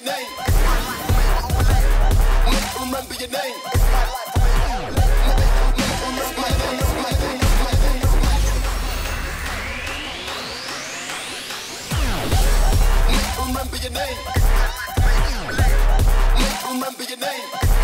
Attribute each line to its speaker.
Speaker 1: your name. Make remember your name. Remember your name. Remember your name.